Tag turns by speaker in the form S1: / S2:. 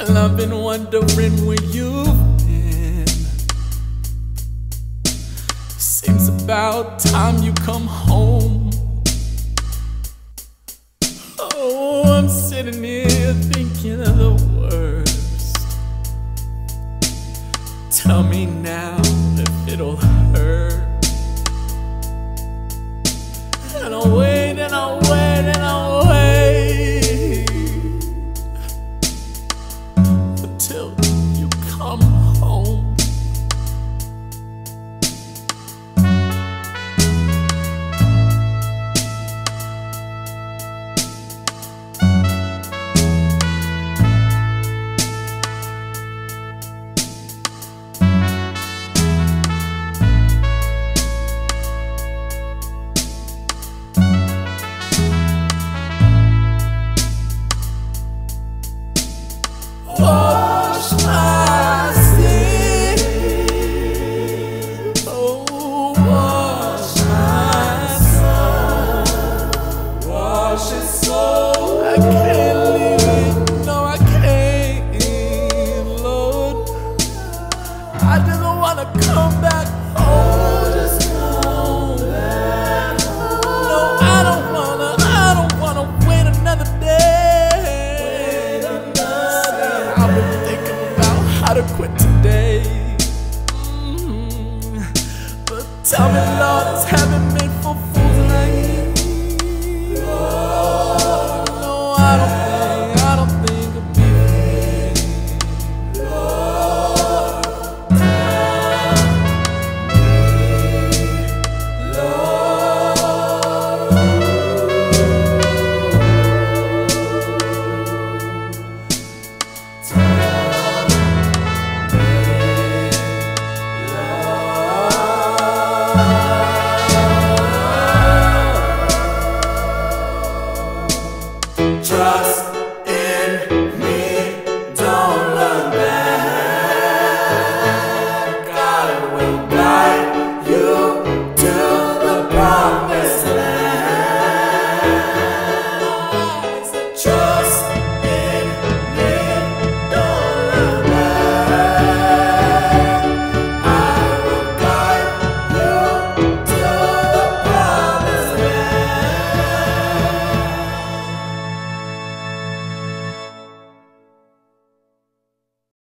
S1: I've been wondering where you've been. Seems about time you come home. Oh, I'm sitting here thinking of the worst. Tell me now if it'll I just don't wanna come back home. Home. No, I don't wanna. I don't wanna wait another day. I've been thinking about how to quit today. Mhm. But tell me,